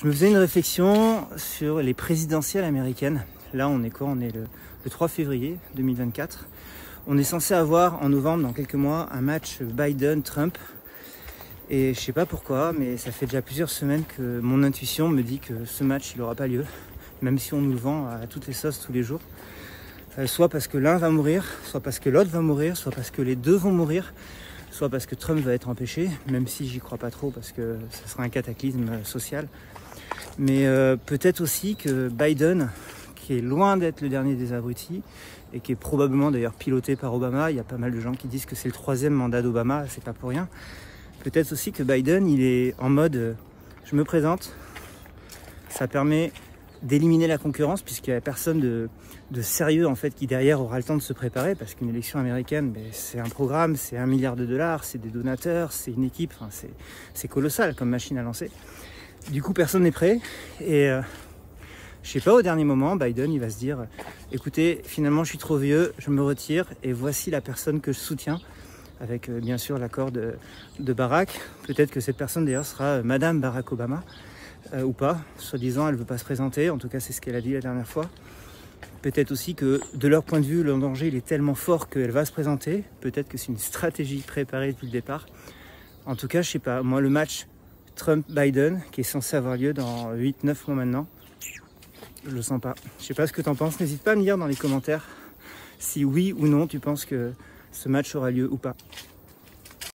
Je me faisais une réflexion sur les présidentielles américaines. Là, on est quoi? On est le, 3 février 2024. On est censé avoir en novembre, dans quelques mois, un match Biden-Trump. Et je sais pas pourquoi, mais ça fait déjà plusieurs semaines que mon intuition me dit que ce match, il n'aura pas lieu. Même si on nous le vend à toutes les sauces tous les jours. Euh, soit parce que l'un va mourir, soit parce que l'autre va mourir, soit parce que les deux vont mourir soit parce que Trump va être empêché, même si j'y crois pas trop parce que ce sera un cataclysme social, mais euh, peut-être aussi que Biden, qui est loin d'être le dernier des abrutis, et qui est probablement d'ailleurs piloté par Obama, il y a pas mal de gens qui disent que c'est le troisième mandat d'Obama, c'est pas pour rien. Peut-être aussi que Biden, il est en mode euh, je me présente, ça permet d'éliminer la concurrence puisqu'il n'y a personne de, sérieux en fait qui derrière aura le temps de se préparer parce qu'une élection américaine c'est un programme, c'est un milliard de dollars, c'est des donateurs, c'est une équipe, enfin, c'est colossal comme machine à lancer. Du coup personne n'est prêt et euh, je sais pas au dernier moment Biden il va se dire écoutez finalement je suis trop vieux, je me retire et voici la personne que je soutiens avec euh, bien sûr l'accord de, Barack. Peut-être que cette personne d'ailleurs sera euh, Madame Barack Obama. Euh, ou pas. Soi-disant, elle ne veut pas se présenter. En tout cas, c'est ce qu'elle a dit la dernière fois. Peut-être aussi que de leur point de vue, le danger il est tellement fort qu'elle va se présenter. Peut-être que c'est une stratégie préparée depuis le départ. En tout cas, je sais pas. Moi, le match Trump-Biden, qui est censé avoir lieu dans 8-9 mois maintenant, je le sens pas. Je sais pas ce que tu en penses. N'hésite pas à me dire dans les commentaires si oui ou non tu penses que ce match aura lieu ou pas.